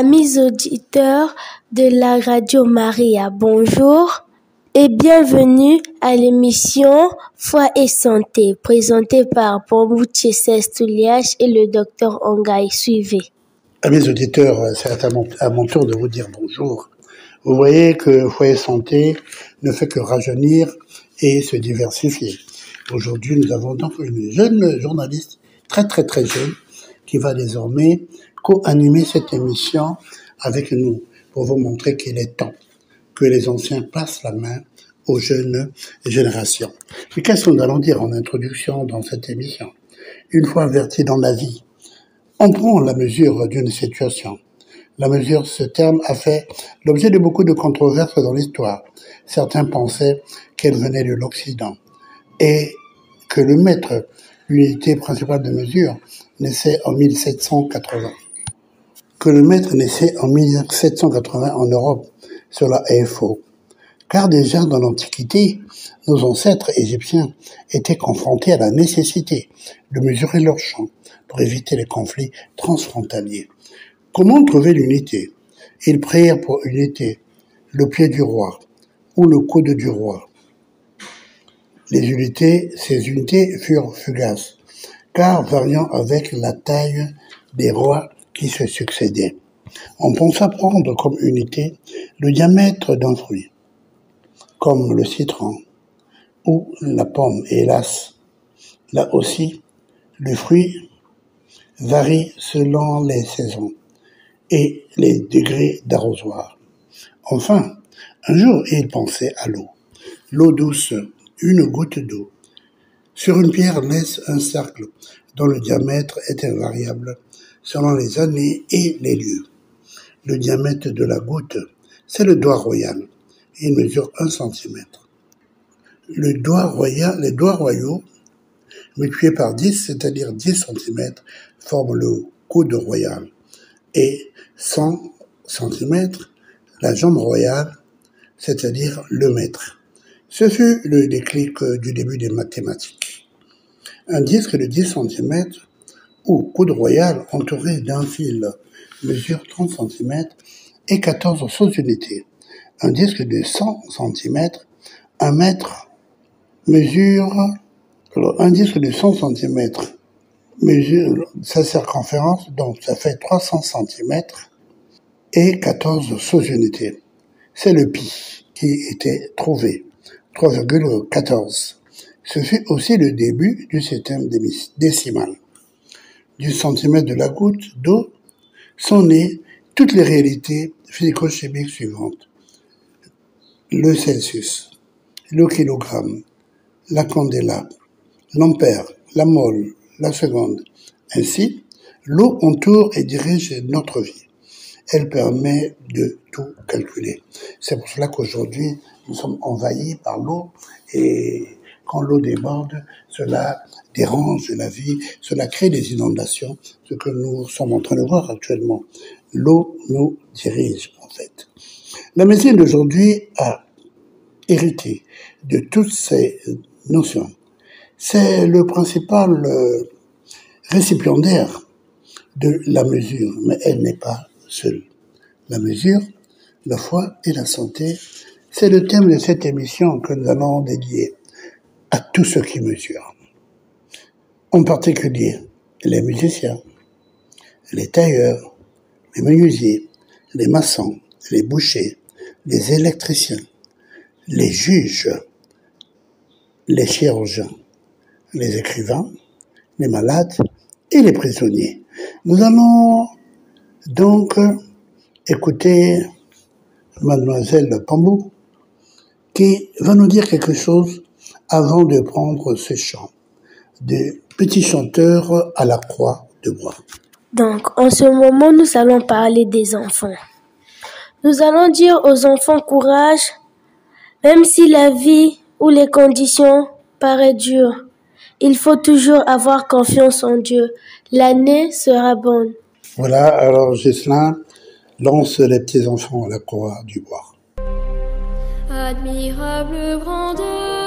Amis auditeurs de la radio Maria, bonjour et bienvenue à l'émission Foi et Santé présentée par Bombouche Touliache et le docteur Ongaï. Suivez. Amis auditeurs, c'est à mon tour de vous dire bonjour. Vous voyez que Foi et Santé ne fait que rajeunir et se diversifier. Aujourd'hui, nous avons donc une jeune journaliste, très très très jeune, qui va désormais co-animer cette émission avec nous pour vous montrer qu'il est temps que les anciens passent la main aux jeunes générations. Mais qu'est-ce que nous allons dire en introduction dans cette émission? Une fois averti dans la vie, on prend la mesure d'une situation. La mesure, ce terme a fait l'objet de beaucoup de controverses dans l'histoire. Certains pensaient qu'elle venait de l'Occident et que le maître, l'unité principale de mesure, naissait en 1780. Que le maître naissait en 1780 en Europe, cela est faux. Car déjà dans l'Antiquité, nos ancêtres égyptiens étaient confrontés à la nécessité de mesurer leurs champs pour éviter les conflits transfrontaliers. Comment trouver l'unité? Ils prièrent pour unité, le pied du roi ou le coude du roi. Les unités, ces unités furent fugaces car variant avec la taille des rois qui se succédaient. On pensa prendre comme unité le diamètre d'un fruit, comme le citron ou la pomme, hélas. Là aussi, le fruit varie selon les saisons et les degrés d'arrosoir. Enfin, un jour, il pensait à l'eau. L'eau douce, une goutte d'eau, sur une pierre laisse un cercle dont le diamètre est invariable selon les années et les lieux. Le diamètre de la goutte, c'est le doigt royal. Il mesure un centimètre. Le doigt royal, les doigts royaux, multipliés par 10, c'est-à-dire 10 cm, forment le coude royal. Et 100 cm, la jambe royale, c'est-à-dire le mètre. Ce fut le déclic du début des mathématiques un disque de 10 cm ou coude royal entouré d'un fil mesure 30 cm et 14 sous-unités. Un disque de 100 cm, 1 mètre, mesure, un disque de 100 cm mesure sa circonférence, donc ça fait 300 cm et 14 sous-unités. C'est le pi qui était trouvé, 3,14. Ce fut aussi le début du système décimal. Du centimètre de la goutte d'eau sont nées toutes les réalités physico-chimiques suivantes. Le Celsius, le kilogramme, la candela, l'ampère, la mole, la seconde. Ainsi, l'eau entoure et dirige notre vie. Elle permet de tout calculer. C'est pour cela qu'aujourd'hui, nous sommes envahis par l'eau et quand l'eau déborde, cela dérange la vie, cela crée des inondations, ce que nous sommes en train de voir actuellement. L'eau nous dirige, en fait. La médecine d'aujourd'hui a hérité de toutes ces notions. C'est le principal euh, récipiendaire de la mesure, mais elle n'est pas seule. La mesure, la foi et la santé, c'est le thème de cette émission que nous allons dédier à tous ceux qui mesurent. En particulier les musiciens, les tailleurs, les menuisiers, les maçons, les bouchers, les électriciens, les juges, les chirurgiens, les écrivains, les malades et les prisonniers. Nous allons donc écouter mademoiselle Pambou qui va nous dire quelque chose avant de prendre ce chant des petits chanteurs à la croix de bois. Donc, en ce moment, nous allons parler des enfants. Nous allons dire aux enfants courage, même si la vie ou les conditions paraissent dures. Il faut toujours avoir confiance en Dieu. L'année sera bonne. Voilà, alors Gislain lance les petits enfants à la croix du bois. Admirable grandeur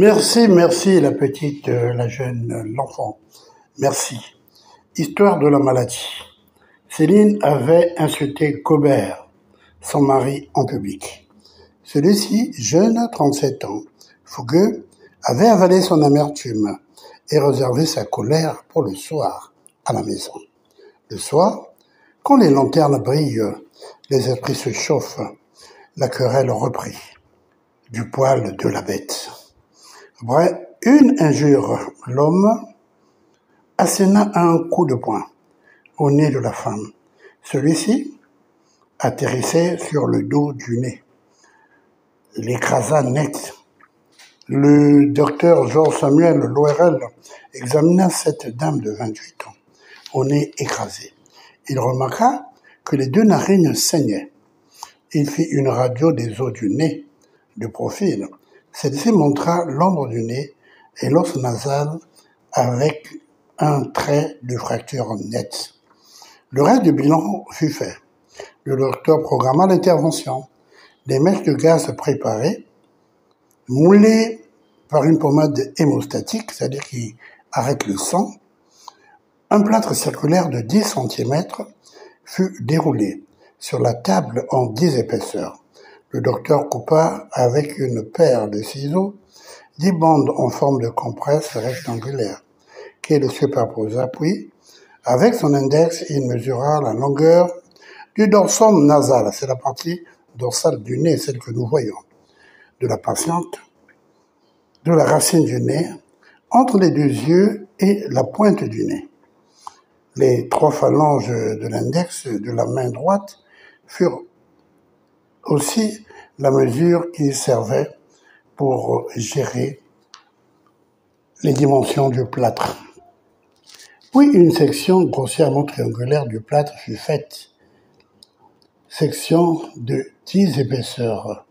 Merci, merci la petite, euh, la jeune, euh, l'enfant. Merci. Histoire de la maladie. Céline avait insulté Cobert, son mari, en public. Celui-ci, jeune, 37 ans, fougueux, avait avalé son amertume et réservé sa colère pour le soir, à la maison. Le soir, quand les lanternes brillent, les esprits se chauffent, la querelle reprit. Du poil de la bête. Après une injure, l'homme asséna un coup de poing au nez de la femme. Celui-ci atterrissait sur le dos du nez, l'écrasa net. Le docteur Georges Samuel Loerel examina cette dame de 28 ans, au nez écrasé. Il remarqua que les deux narines saignaient. Il fit une radio des os du nez, de profil. Celle-ci montra l'ombre du nez et l'os nasal avec un trait de fracture nette. Le reste du bilan fut fait. Le docteur programma l'intervention. Des mèches de gaz préparées, moulées par une pommade hémostatique, c'est-à-dire qui arrête le sang, un plâtre circulaire de 10 cm fut déroulé sur la table en 10 épaisseurs. Le docteur coupa avec une paire de ciseaux dix bandes en forme de compresse rectangulaire qu'il superposa, puis, avec son index, il mesura la longueur du dorsum nasal, c'est la partie dorsale du nez, celle que nous voyons, de la patiente, de la racine du nez, entre les deux yeux et la pointe du nez. Les trois phalanges de l'index de la main droite furent aussi la mesure qui servait pour gérer les dimensions du plâtre. Puis une section grossièrement triangulaire du plâtre fut faite, section de 10 épaisseurs.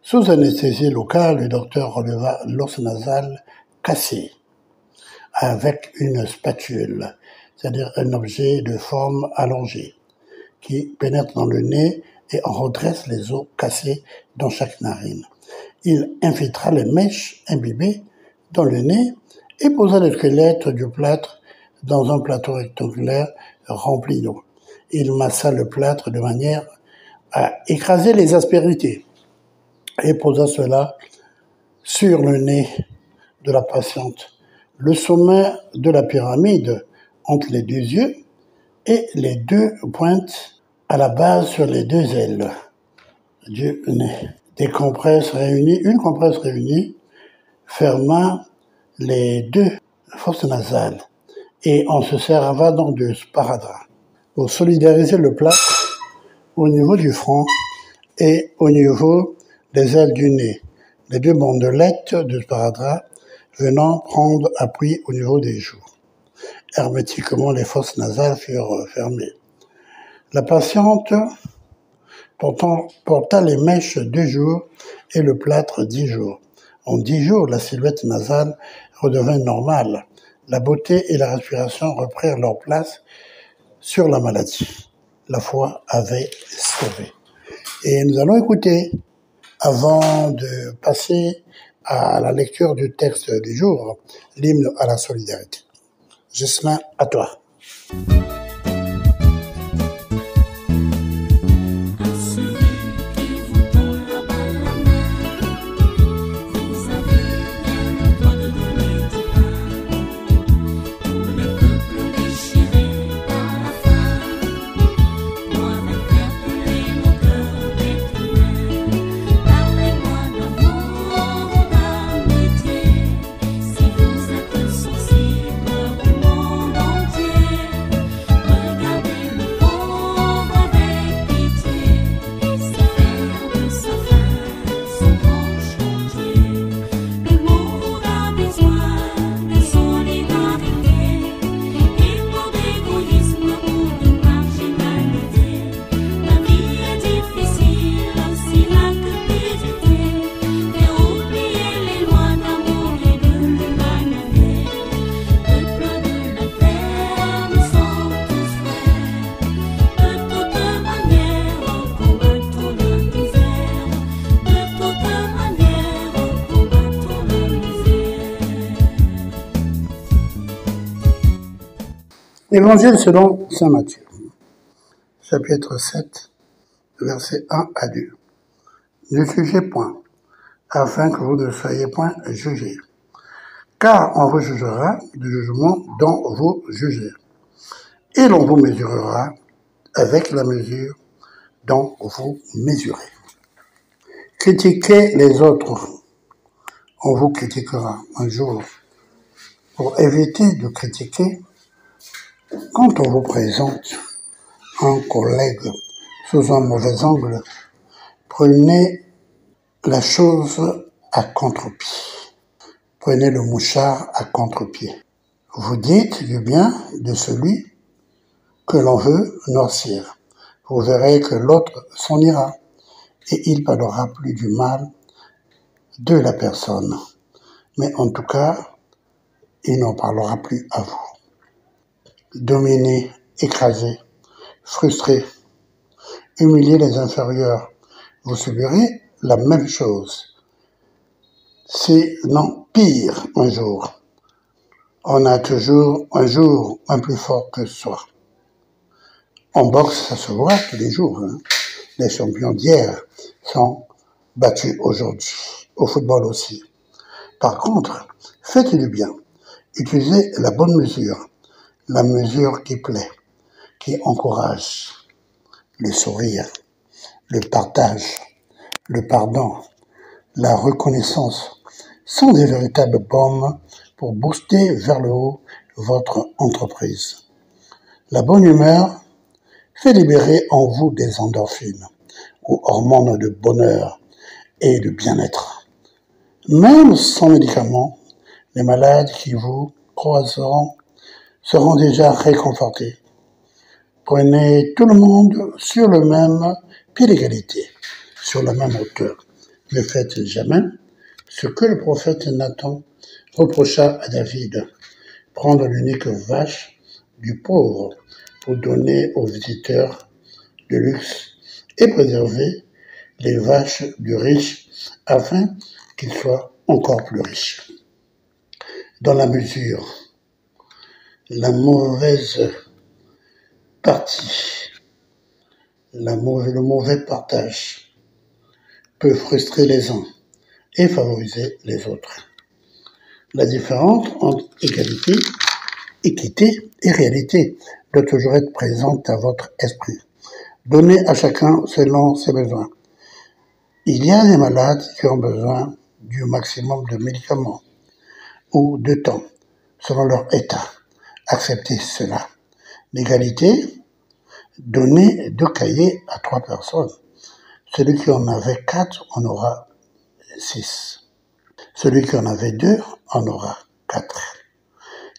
Sous anesthésie locale, le docteur releva l'os nasal cassé avec une spatule, c'est-à-dire un objet de forme allongée qui pénètre dans le nez et redresse les os cassés dans chaque narine. Il infiltra les mèches imbibées dans le nez et posa le squelette du plâtre dans un plateau rectangulaire rempli d'eau. Il massa le plâtre de manière à écraser les aspérités et posa cela sur le nez de la patiente, le sommet de la pyramide entre les deux yeux et les deux pointes à la base sur les deux ailes du nez. Une compresse réunie ferma les deux fosses nasales et on se serva donc de sparadrap pour solidariser le plâtre au niveau du front et au niveau des ailes du nez. Les deux bandelettes de sparadrap venant prendre appui au niveau des joues. Hermétiquement, les fosses nasales furent fermées. La patiente porta les mèches deux jours et le plâtre dix jours. En dix jours, la silhouette nasale redevint normale. La beauté et la respiration reprirent leur place sur la maladie. la foi avait sauvé. Et nous allons écouter, avant de passer à la lecture du texte du jour, l'hymne à la solidarité. Gislain, à toi. Évangile selon Saint Matthieu, chapitre 7, versets 1 à 2. Ne jugez point, afin que vous ne soyez point jugés. Car on vous jugera du jugement dont vous jugez. Et l'on vous mesurera avec la mesure dont vous mesurez. Critiquez les autres. On vous critiquera un jour. Pour éviter de critiquer, quand on vous présente un collègue sous un mauvais angle, prenez la chose à contre-pied. Prenez le mouchard à contre-pied. Vous dites du bien de celui que l'on veut noircir. Vous verrez que l'autre s'en ira et il parlera plus du mal de la personne. Mais en tout cas, il n'en parlera plus à vous dominer, écraser, frustrer, humilier les inférieurs. Vous subirez la même chose. Sinon, pire un jour. On a toujours un jour un plus fort que soi. En boxe, ça se voit tous les jours. hein. Les champions d'hier sont battus aujourd'hui. Au football aussi. Par contre, faites du bien. Utilisez la bonne mesure. La mesure qui plaît, qui encourage. Le sourire, le partage, le pardon, la reconnaissance sont des véritables bombes pour booster vers le haut votre entreprise. La bonne humeur fait libérer en vous des endorphines ou hormones de bonheur et de bien-être. Même sans médicaments, les malades qui vous croiseront seront déjà réconfortés. Prenez tout le monde sur le même pied d'égalité, sur la même hauteur. Ne faites jamais ce que le prophète Nathan reprocha à David, prendre l'unique vache du pauvre pour donner aux visiteurs de luxe et préserver les vaches du riche afin qu'il soit encore plus riche. Dans la mesure, la mauvaise partie, le mauvais partage peut frustrer les uns et favoriser les autres. La différence entre égalité, équité et réalité doit toujours être présente à votre esprit. Donnez à chacun selon ses besoins. Il y a des malades qui ont besoin du maximum de médicaments ou de temps, selon leur état. Acceptez cela. L'égalité, donnez deux cahiers à trois personnes. Celui qui en avait quatre en aura six. Celui qui en avait deux en aura quatre.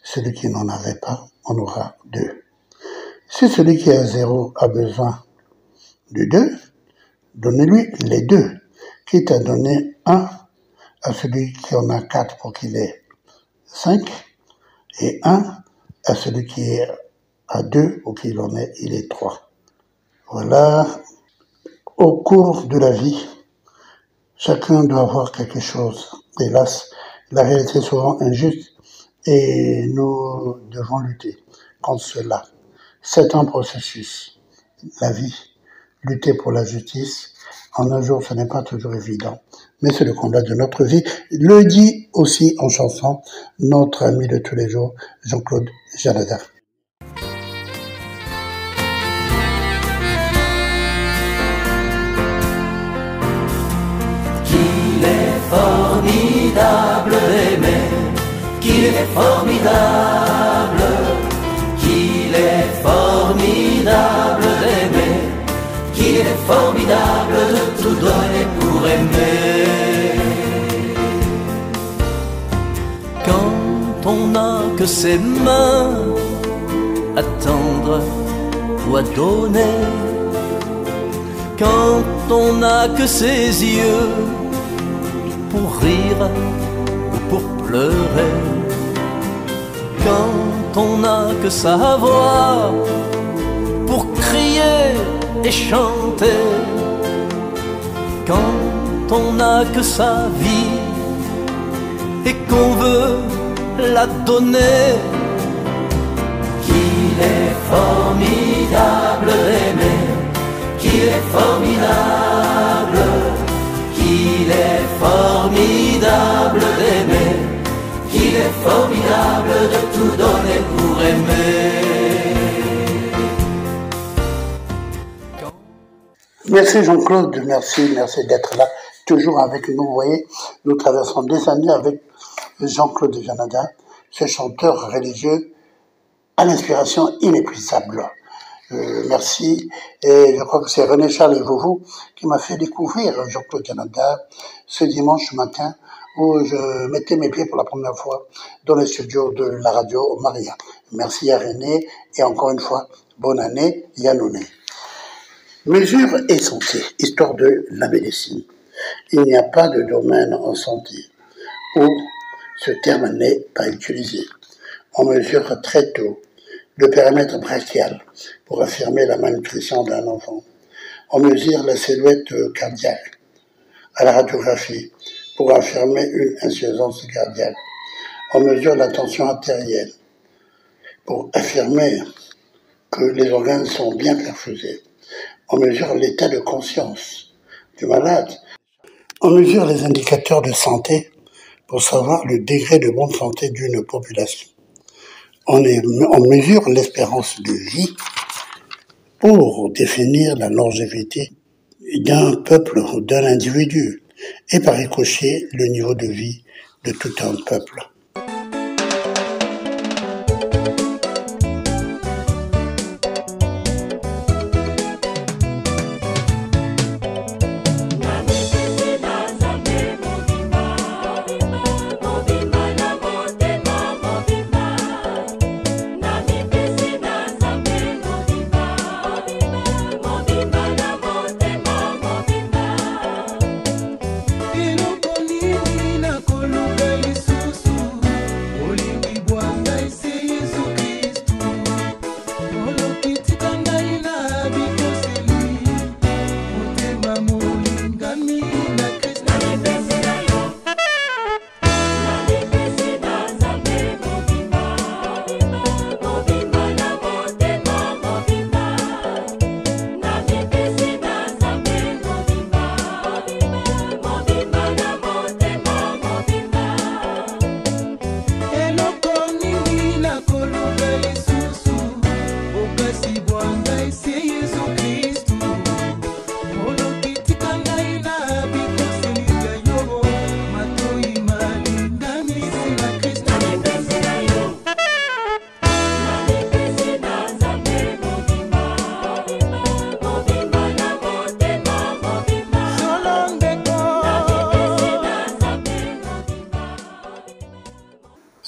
Celui qui n'en avait pas en aura deux. Si celui qui a zéro a besoin de deux, donnez-lui les deux, quitte à donner un à celui qui en a quatre pour qu'il ait cinq, et un à celui qui est à deux ou qu'il en ait, il est trois. Voilà, au cours de la vie, chacun doit avoir quelque chose. Hélas, la réalité est souvent injuste et nous devons lutter contre cela. C'est un processus, la vie. Lutter pour la justice, en un jour, ce n'est pas toujours évident, mais c'est le combat de notre vie. Le dit aussi en chanson notre ami de tous les jours, Jean-Claude Janada. Qu'il est formidable d'aimer, qu'il est formidable, qu'il est formidable d'aimer, qu'il est formidable tout donner pour aimer. Quand on n'a que ses mains à tendre ou à donner, quand on n'a que ses yeux pour rire ou pour pleurer, quand on n'a que sa voix pour crier et chanter, quand on n'a que sa vie et qu'on veut la donner, qu'il est formidable d'aimer qu'il est formidable, qu'il est formidable d'aimer, qu'il est formidable de tout donner pour aimer. Merci Jean-Claude, merci, merci d'être là, toujours avec nous. Vous voyez, nous traversons des années avec Jean-Claude Janada, ce chanteur religieux à l'inspiration inépuisable. Euh, merci. Et je crois que c'est René Charles et Vouvou qui m'a fait découvrir Jean-Claude Canada ce dimanche matin où je mettais mes pieds pour la première fois dans les studios de la radio Maria. Merci à René et encore une fois, bonne année, Yannouné. Mesure et santé, histoire de la médecine. Il n'y a pas de domaine en santé où ce terme n'est pas utilisé. On mesure très tôt le périmètre brachial pour affirmer la malnutrition d'un enfant. On mesure la silhouette cardiaque à la radiographie pour affirmer une insuffisance cardiaque. On mesure la tension artérielle pour affirmer que les organes sont bien perfusés. On mesure l'état de conscience du malade. On mesure les indicateurs de santé pour savoir le degré de bonne santé d'une population on, mesure l'espérance de vie pour définir la longévité d'un peuple ou d'un individu et par ricochet le niveau de vie de tout un peuple.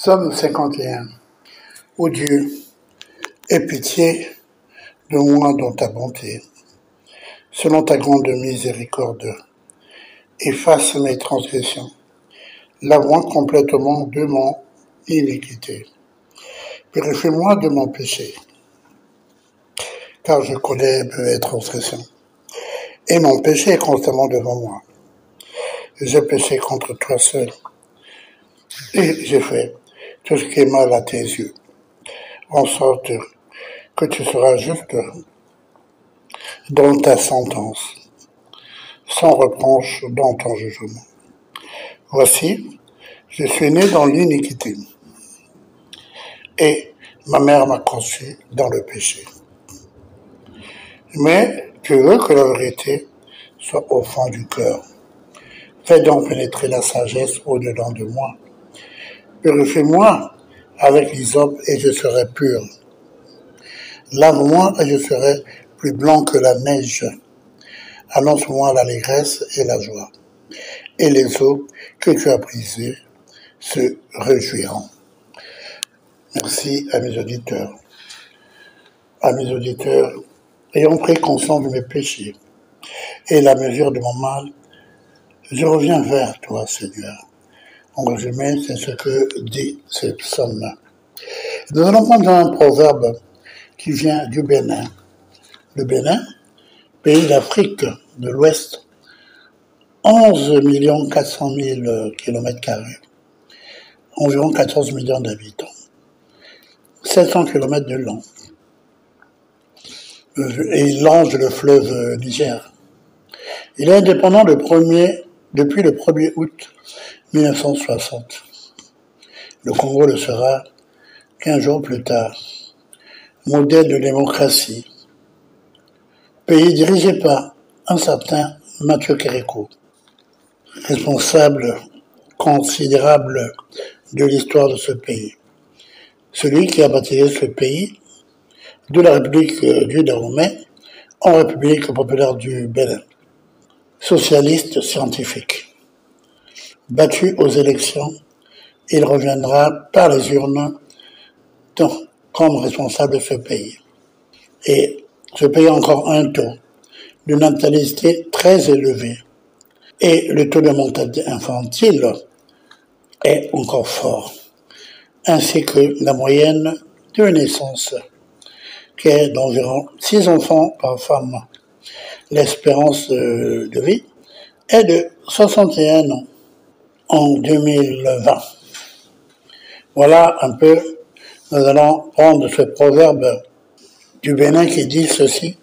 Somme 51. Ô Dieu, aie pitié de moi dans ta bonté, selon ta grande miséricorde. Efface mes transgressions, lave-moi complètement de mon iniquité. Purifie-moi de mon péché, car je connais mes transgressions. Et mon péché est constamment devant moi. J'ai péché contre toi seul. Et j'ai fait tout ce qui est mal à tes yeux, en sorte que tu seras juste dans ta sentence, sans reproche dans ton jugement. Voici, je suis né dans l'iniquité, et ma mère m'a conçu dans le péché. Mais tu veux que la vérité soit au fond du cœur. Fais donc pénétrer la sagesse au-dedans de moi. Purifie-moi avec l'hysope et je serai pur. Lave-moi et je serai plus blanc que la neige. Annonce-moi l'allégresse et la joie. Et les eaux que tu as brisées se réjouiront. Merci à mes auditeurs. À mes auditeurs, ayant pris conscience de mes péchés et la mesure de mon mal, je reviens vers toi, Seigneur. En résumé, c'est ce que dit ce psaume. Nous allons prendre un proverbe qui vient du Bénin. Le Bénin, pays d'Afrique de l'Ouest, 11 400 000 kilomètres carrés, environ 14 millions d'habitants, 700 kilomètres de long, et il longe le fleuve Niger. Il est indépendant depuis le 1er août 1960. Le Congo le sera 15 jours plus tard. Modèle de démocratie. Pays dirigé par un certain Mathieu Kéréko, responsable considérable de l'histoire de ce pays. Celui qui a baptisé ce pays de la République du Dahomey en République populaire du Bénin. Socialiste scientifique. Battu aux élections, il reviendra par les urnes comme responsable de ce pays. Et ce pays a encore un taux de natalité très élevé. Et le taux de mortalité infantile est encore fort, ainsi que la moyenne de naissance qui est d'environ 6 enfants par femme. L'espérance de vie est de 61 ans en 2020. Voilà un peu, nous allons prendre ce proverbe du Bénin qui dit ceci.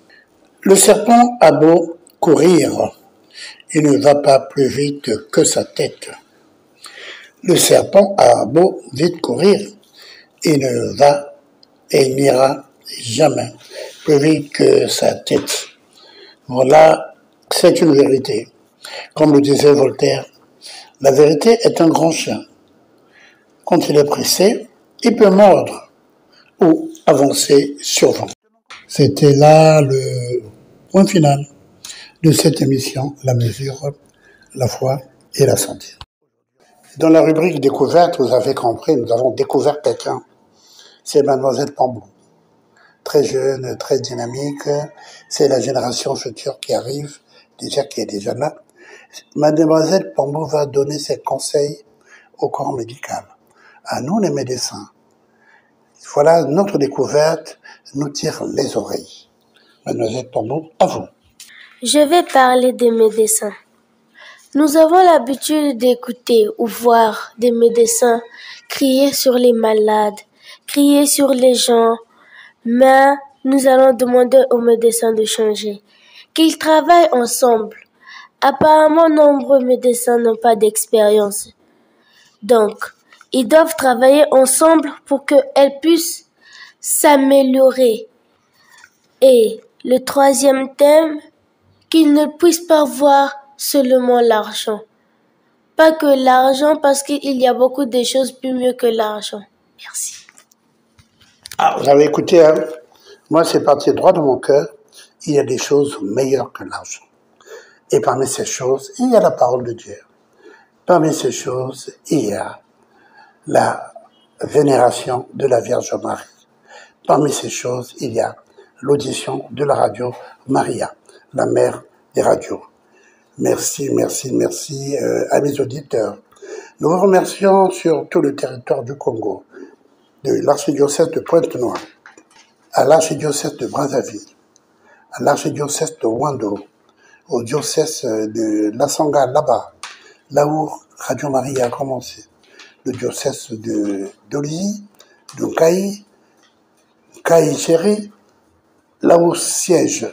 Le serpent a beau courir, il ne va pas plus vite que sa tête. Le serpent a beau vite courir, il ne va et n'ira jamais plus vite que sa tête. Voilà, c'est une vérité. Comme le disait Voltaire, la vérité est un grand chien. Quand il est pressé, il peut mordre ou avancer sur vent. C'était là le point final de cette émission, la mesure, la foi et la santé. Dans la rubrique découverte, vous avez compris, nous avons découvert quelqu'un. C'est mademoiselle Pambou très jeune, très dynamique. C'est la génération future qui arrive, déjà qui est déjà là. Mademoiselle Pambo va donner ses conseils au corps médical, à nous les médecins. Voilà, notre découverte nous tire les oreilles. Mademoiselle Pambo, à vous. Je vais parler des médecins. Nous avons l'habitude d'écouter ou voir des médecins crier sur les malades, crier sur les gens, mais nous allons demander aux médecins de changer, qu'ils travaillent ensemble. Apparemment, nombreux médecins n'ont pas d'expérience. Donc, ils doivent travailler ensemble pour qu'elles puissent s'améliorer. Et le troisième thème, qu'ils ne puissent pas voir seulement l'argent. Pas que l'argent parce qu'il y a beaucoup de choses plus mieux que l'argent. Merci. Ah, vous avez écouté, hein moi c'est parti droit de mon cœur. Il y a des choses meilleures que l'argent. Et parmi ces choses, il y a la parole de Dieu. Parmi ces choses, il y a la vénération de la Vierge Marie. Parmi ces choses, il y a l'audition de la radio Maria, la mère des radios. Merci, merci, merci euh, à mes auditeurs. Nous vous remercions sur tout le territoire du Congo de l'archidiocèse de Pointe-Noire à l'archidiocèse de Brazzaville, à l'archidiocèse de Wando, au diocèse de Lassanga là-bas, là où Radio Maria a commencé, le diocèse de d'Oli, de Caï, là où siège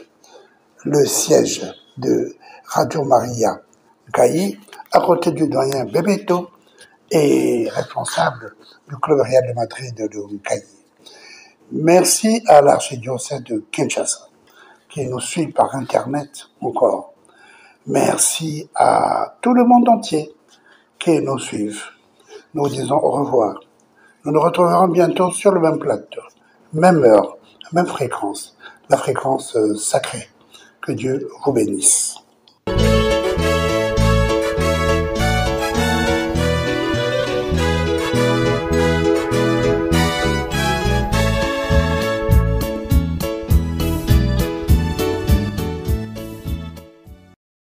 le siège de Radio Maria. Caï, à côté du doyen Bebeto et responsable du club Real de Madrid de Caï. Merci à l'archidiocèse de Kinshasa qui nous suit par Internet encore. Merci à tout le monde entier qui nous suivent. Nous disons au revoir. Nous nous retrouverons bientôt sur le même plateau, même heure, même fréquence, la fréquence euh, sacrée. Que Dieu vous bénisse.